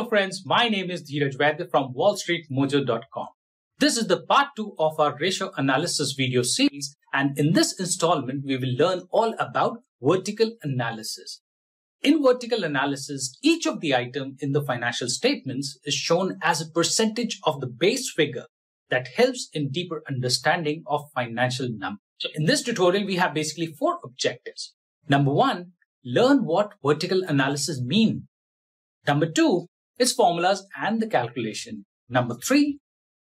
Hello friends, my name is Dheeraj Vaidya from wallstreetmojo.com. This is the part 2 of our ratio analysis video series and in this installment we will learn all about vertical analysis. In vertical analysis, each of the item in the financial statements is shown as a percentage of the base figure that helps in deeper understanding of financial numbers. So in this tutorial, we have basically four objectives. Number one, learn what vertical analysis mean. Number two, its formulas and the calculation. Number three,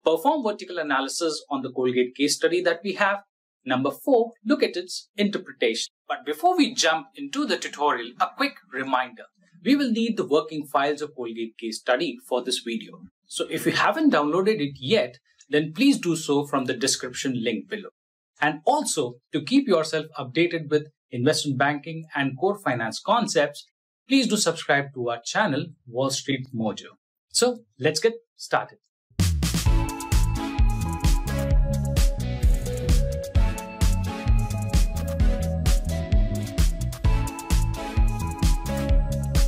perform vertical analysis on the Colgate case study that we have. Number four, look at its interpretation. But before we jump into the tutorial, a quick reminder. We will need the working files of Colgate case study for this video. So if you haven't downloaded it yet, then please do so from the description link below. And also to keep yourself updated with investment banking and core finance concepts, please do subscribe to our channel, Wall Street Mojo. So let's get started.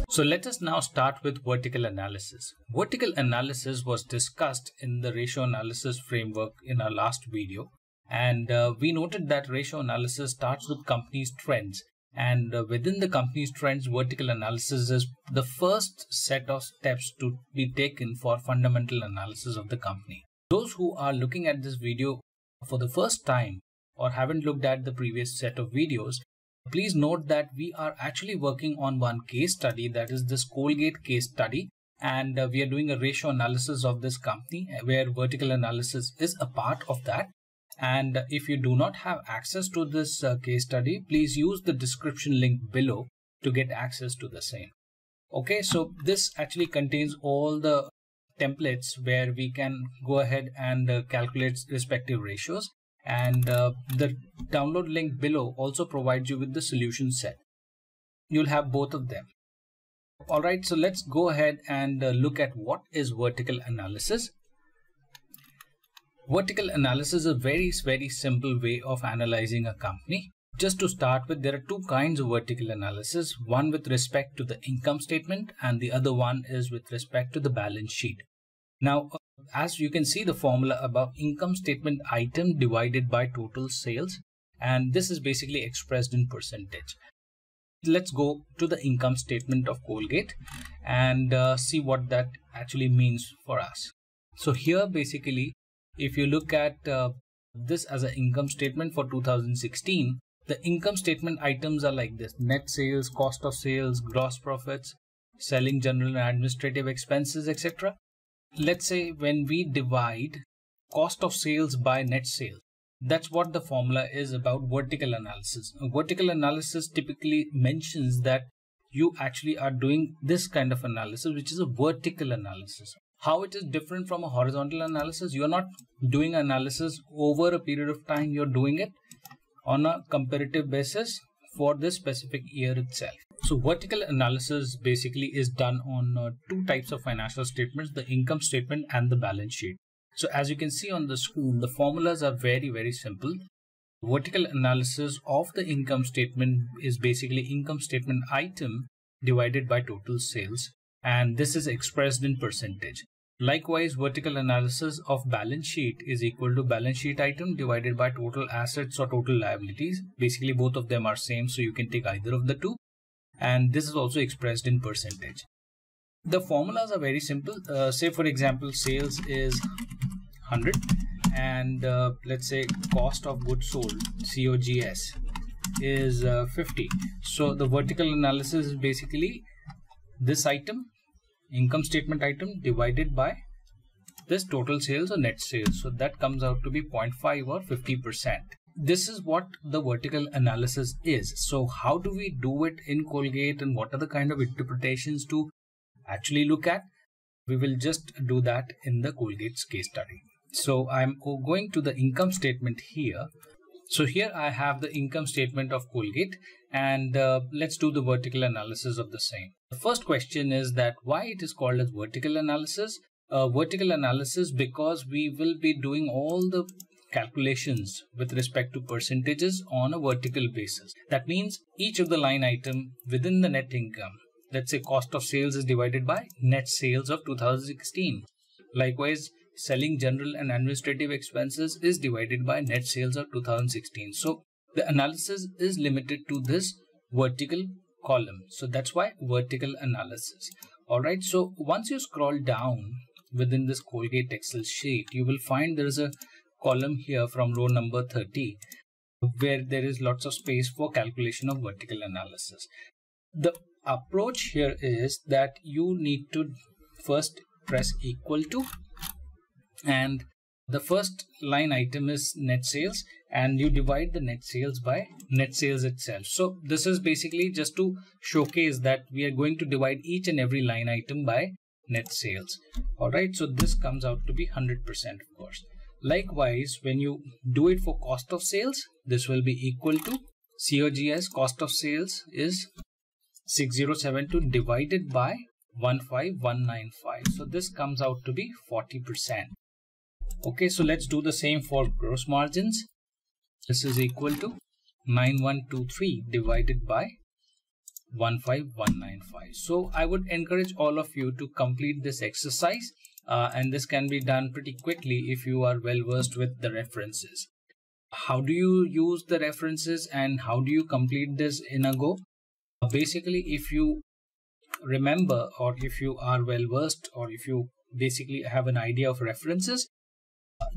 So let us now start with vertical analysis. Vertical analysis was discussed in the ratio analysis framework in our last video. And uh, we noted that ratio analysis starts with companies' trends. And uh, within the company's trends, vertical analysis is the first set of steps to be taken for fundamental analysis of the company. Those who are looking at this video for the first time or haven't looked at the previous set of videos, please note that we are actually working on one case study that is this Colgate case study and uh, we are doing a ratio analysis of this company where vertical analysis is a part of that and if you do not have access to this uh, case study, please use the description link below to get access to the same. Okay, so this actually contains all the templates where we can go ahead and uh, calculate respective ratios. And uh, the download link below also provides you with the solution set. You'll have both of them. All right, so let's go ahead and uh, look at what is vertical analysis. Vertical analysis is a very, very simple way of analyzing a company. Just to start with, there are two kinds of vertical analysis, one with respect to the income statement and the other one is with respect to the balance sheet. Now, as you can see the formula above income statement item divided by total sales and this is basically expressed in percentage. Let's go to the income statement of Colgate and uh, see what that actually means for us. So here basically if you look at uh, this as an income statement for 2016, the income statement items are like this net sales, cost of sales, gross profits, selling general and administrative expenses, etc. Let's say when we divide cost of sales by net sales, that's what the formula is about vertical analysis. Vertical analysis typically mentions that you actually are doing this kind of analysis, which is a vertical analysis how it is different from a horizontal analysis you're not doing analysis over a period of time you're doing it on a comparative basis for this specific year itself. So vertical analysis basically is done on uh, two types of financial statements the income statement and the balance sheet. So as you can see on the screen the formulas are very very simple. Vertical analysis of the income statement is basically income statement item divided by total sales and this is expressed in percentage. Likewise, vertical analysis of balance sheet is equal to balance sheet item divided by total assets or total liabilities. Basically, both of them are same, so you can take either of the two. And this is also expressed in percentage. The formulas are very simple. Uh, say, for example, sales is 100 and uh, let's say cost of goods sold, COGS, is uh, 50. So the vertical analysis is basically this item income statement item divided by this total sales or net sales. So that comes out to be 0.5 or 50 percent. This is what the vertical analysis is. So how do we do it in colgate and what are the kind of interpretations to actually look at? We will just do that in the colgate's case study. So i'm going to the income statement here. So here I have the income statement of Colgate and uh, let's do the vertical analysis of the same. The first question is that why it is called as vertical analysis. Uh, vertical analysis because we will be doing all the calculations with respect to percentages on a vertical basis. That means each of the line item within the net income let's say cost of sales is divided by net sales of 2016. Likewise, selling general and administrative expenses is divided by net sales of 2016. So the analysis is limited to this vertical column. So that's why vertical analysis. All right. So once you scroll down within this Colgate Excel sheet, you will find there is a column here from row number 30 where there is lots of space for calculation of vertical analysis. The approach here is that you need to first press equal to and the first line item is net sales and you divide the net sales by net sales itself. So this is basically just to showcase that we are going to divide each and every line item by net sales. All right. So this comes out to be 100% of course. Likewise, when you do it for cost of sales, this will be equal to COGS cost of sales is 6072 divided by 15195. So this comes out to be 40%. Okay, so let's do the same for gross margins. This is equal to 9123 divided by 15195. So I would encourage all of you to complete this exercise uh, and this can be done pretty quickly if you are well versed with the references. How do you use the references and how do you complete this in a go? Basically, if you remember or if you are well versed or if you basically have an idea of references,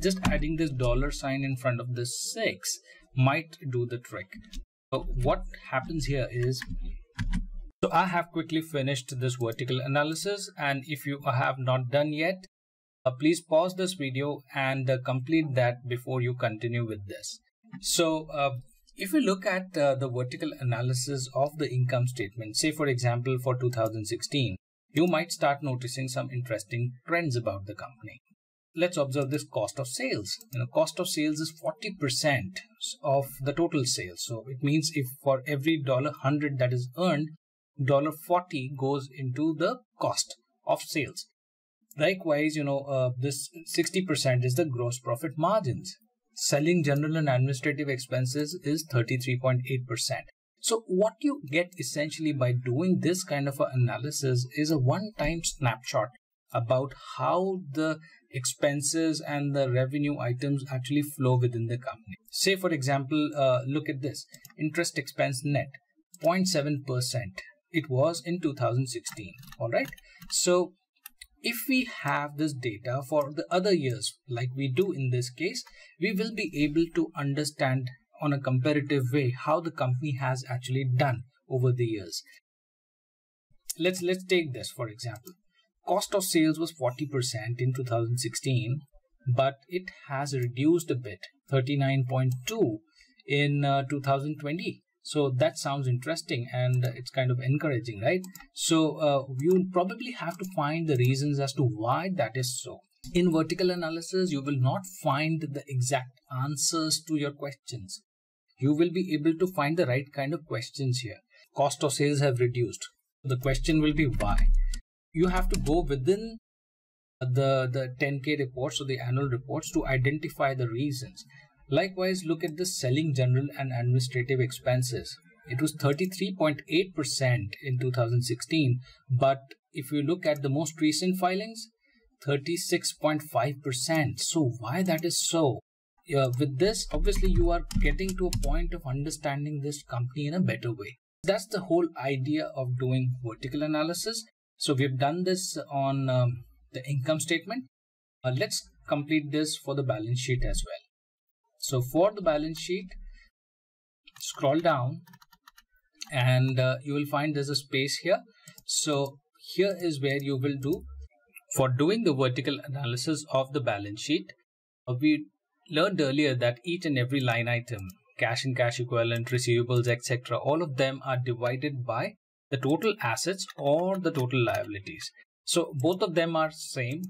just adding this dollar sign in front of the 6 might do the trick. So what happens here is, so I have quickly finished this vertical analysis and if you have not done yet, uh, please pause this video and uh, complete that before you continue with this. So uh, if you look at uh, the vertical analysis of the income statement, say for example for 2016, you might start noticing some interesting trends about the company let's observe this cost of sales. You know, cost of sales is 40% of the total sales. So it means if for every dollar hundred that is earned, dollar 40 goes into the cost of sales. Likewise, you know, uh, this 60% is the gross profit margins. Selling general and administrative expenses is 33.8%. So what you get essentially by doing this kind of analysis is a one-time snapshot about how the expenses and the revenue items actually flow within the company. Say, for example, uh, look at this interest expense net 0.7%. It was in 2016. All right. So, if we have this data for the other years, like we do in this case, we will be able to understand on a comparative way how the company has actually done over the years. Let's let's take this for example cost of sales was 40% in 2016, but it has reduced a bit, 39.2 in uh, 2020. So that sounds interesting and it's kind of encouraging, right? So uh, you probably have to find the reasons as to why that is so. In vertical analysis, you will not find the exact answers to your questions. You will be able to find the right kind of questions here. Cost of sales have reduced. The question will be why you have to go within the the 10k reports or the annual reports to identify the reasons. Likewise look at the selling general and administrative expenses. It was 33.8% in 2016 but if you look at the most recent filings 36.5% so why that is so? With this obviously you are getting to a point of understanding this company in a better way. That's the whole idea of doing vertical analysis so we've done this on um, the income statement. Uh, let's complete this for the balance sheet as well. So for the balance sheet, scroll down and uh, you will find there's a space here. So here is where you will do for doing the vertical analysis of the balance sheet. Uh, we learned earlier that each and every line item, cash and cash equivalent, receivables, etc., all of them are divided by the total assets or the total liabilities. So both of them are same.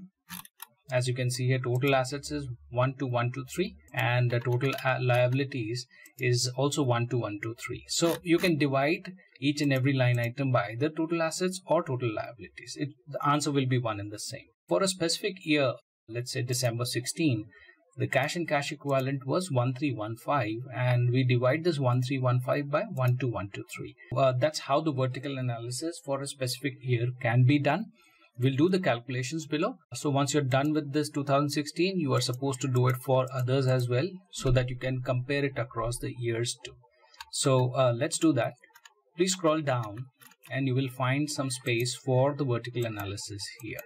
As you can see here, total assets is 1 to 1 to 3 and the total uh, liabilities is also 1 to 1 to 3. So you can divide each and every line item by either total assets or total liabilities. It, the answer will be one and the same. For a specific year, let's say December 16, the cash and cash equivalent was 1315 and we divide this 1315 by 12123 uh, that's how the vertical analysis for a specific year can be done. We'll do the calculations below. So once you're done with this 2016 you are supposed to do it for others as well so that you can compare it across the years too. So uh, let's do that. Please scroll down and you will find some space for the vertical analysis here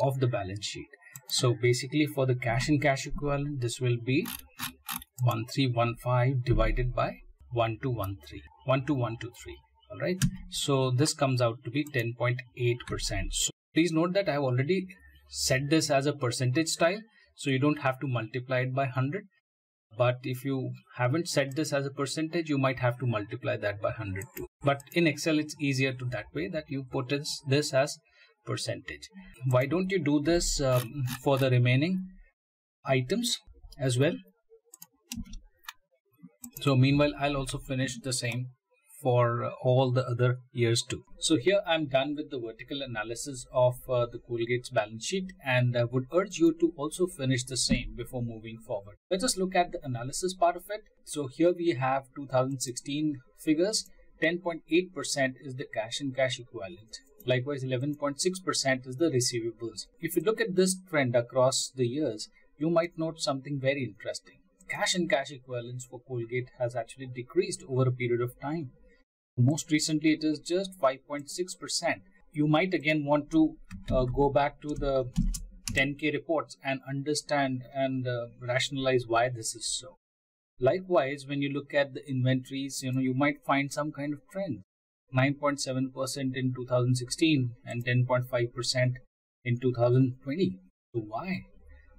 of the balance sheet so basically for the cash and cash equivalent, this will be 1315 divided by 1213, 12123. All right. So this comes out to be 10.8%. So please note that I have already set this as a percentage style. So you don't have to multiply it by 100. But if you haven't set this as a percentage, you might have to multiply that by 100 too. But in Excel, it's easier to that way that you put this as percentage. Why don't you do this um, for the remaining items as well? So meanwhile, I'll also finish the same for uh, all the other years too. So here I'm done with the vertical analysis of uh, the Colgate's balance sheet and I would urge you to also finish the same before moving forward. Let us just look at the analysis part of it. So here we have 2016 figures. 10.8% is the cash and cash equivalent. Likewise, 11.6% is the receivables. If you look at this trend across the years, you might note something very interesting. Cash and cash equivalents for Colgate has actually decreased over a period of time. Most recently, it is just 5.6%. You might again want to uh, go back to the 10K reports and understand and uh, rationalize why this is so. Likewise, when you look at the inventories, you know, you might find some kind of trend. 9.7% in 2016 and 10.5% in 2020. So why?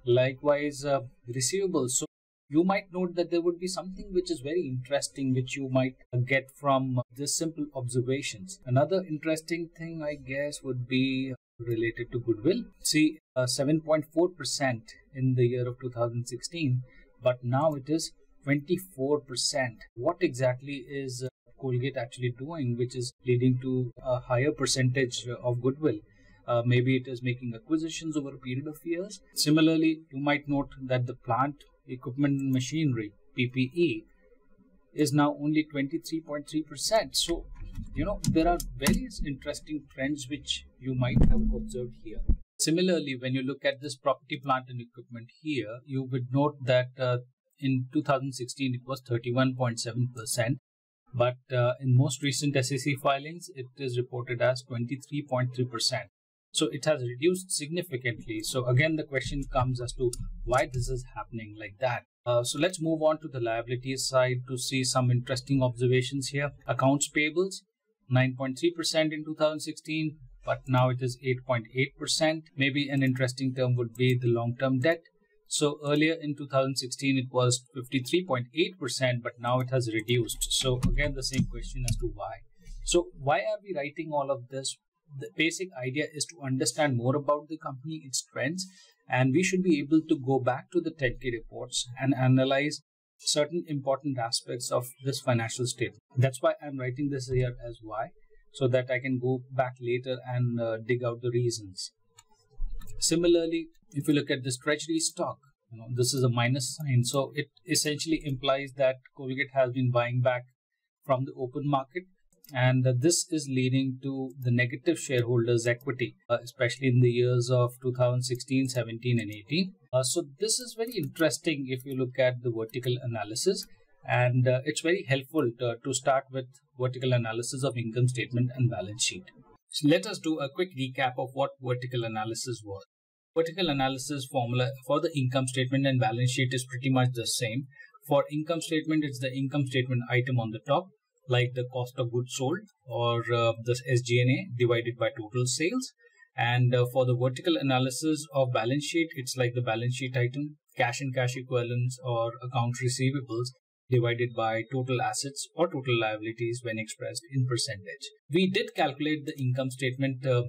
Likewise, uh, receivables. So you might note that there would be something which is very interesting which you might get from this simple observations. Another interesting thing I guess would be related to goodwill. See, 7.4% uh, in the year of 2016, but now it is 24%. What exactly is Colgate actually doing, which is leading to a higher percentage of goodwill. Uh, maybe it is making acquisitions over a period of years. Similarly, you might note that the plant, equipment, and machinery (PPE) is now only 23.3%. So, you know, there are various interesting trends which you might have observed here. Similarly, when you look at this property, plant, and equipment here, you would note that uh, in 2016 it was 31.7%, but uh, in most recent SEC filings, it is reported as 23.3%. So it has reduced significantly. So again, the question comes as to why this is happening like that. Uh, so let's move on to the liabilities side to see some interesting observations here. Accounts payables, 9.3% in 2016, but now it is 8.8%. Maybe an interesting term would be the long-term debt. So earlier in 2016, it was 53.8%, but now it has reduced. So again, the same question as to why. So why are we writing all of this? The basic idea is to understand more about the company, its trends, and we should be able to go back to the 10K reports and analyze certain important aspects of this financial statement. That's why I'm writing this here as why, so that I can go back later and uh, dig out the reasons. Similarly, if you look at this treasury stock, you know, this is a minus sign. So it essentially implies that Colgate has been buying back from the open market. And uh, this is leading to the negative shareholders' equity, uh, especially in the years of 2016, 17, and 18. Uh, so, this is very interesting if you look at the vertical analysis. And uh, it's very helpful to, to start with vertical analysis of income statement and balance sheet. So let us do a quick recap of what vertical analysis was. Vertical analysis formula for the income statement and balance sheet is pretty much the same. For income statement, it's the income statement item on the top, like the cost of goods sold or uh, the SG&A divided by total sales. And uh, for the vertical analysis of balance sheet, it's like the balance sheet item, cash and cash equivalents or account receivables divided by total assets or total liabilities when expressed in percentage. We did calculate the income statement uh,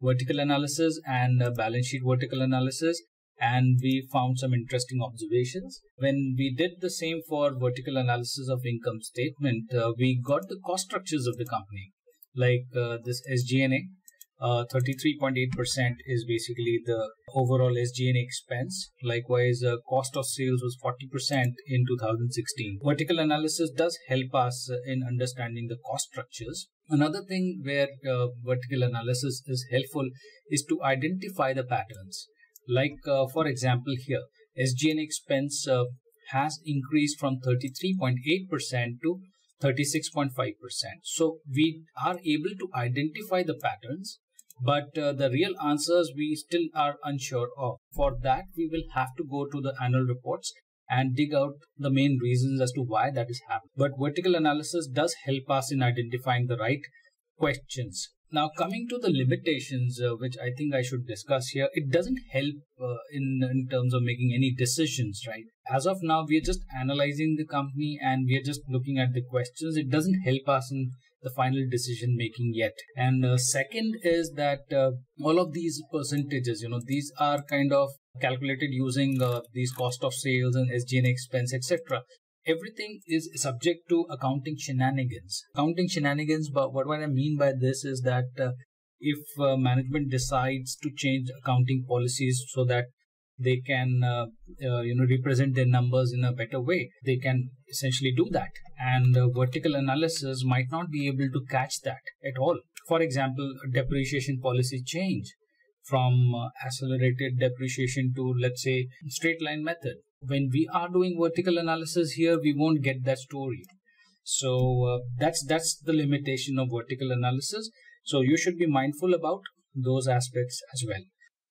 vertical analysis and uh, balance sheet vertical analysis and we found some interesting observations. When we did the same for vertical analysis of income statement, uh, we got the cost structures of the company, like uh, this SG&A, 33.8% uh, is basically the overall SG&A expense. Likewise, uh, cost of sales was 40% in 2016. Vertical analysis does help us in understanding the cost structures. Another thing where uh, vertical analysis is helpful is to identify the patterns. Like, uh, for example, here, SG&A expense uh, has increased from 33.8% to 36.5%. So we are able to identify the patterns but uh, the real answers we still are unsure of. For that, we will have to go to the annual reports and dig out the main reasons as to why that is happening. But vertical analysis does help us in identifying the right questions. Now, coming to the limitations, uh, which I think I should discuss here, it doesn't help uh, in, in terms of making any decisions, right? As of now, we are just analyzing the company and we are just looking at the questions. It doesn't help us in the final decision making yet. And uh, second is that uh, all of these percentages, you know, these are kind of calculated using uh, these cost of sales and SG&A expense, etc. Everything is subject to accounting shenanigans. Accounting shenanigans, but what, what I mean by this is that uh, if uh, management decides to change accounting policies so that they can uh, uh, you know represent their numbers in a better way. They can essentially do that. And uh, vertical analysis might not be able to catch that at all. For example depreciation policy change from uh, accelerated depreciation to let's say straight line method. When we are doing vertical analysis here we won't get that story. So uh, that's that's the limitation of vertical analysis. So you should be mindful about those aspects as well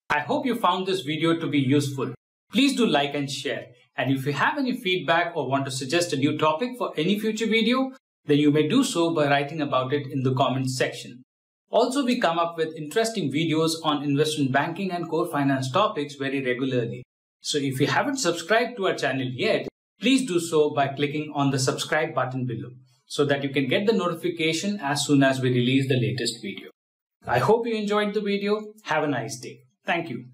I hope you found this video to be useful. Please do like and share. And if you have any feedback or want to suggest a new topic for any future video, then you may do so by writing about it in the comments section. Also, we come up with interesting videos on investment banking and core finance topics very regularly. So if you haven't subscribed to our channel yet, please do so by clicking on the subscribe button below so that you can get the notification as soon as we release the latest video. I hope you enjoyed the video. Have a nice day. Thank you.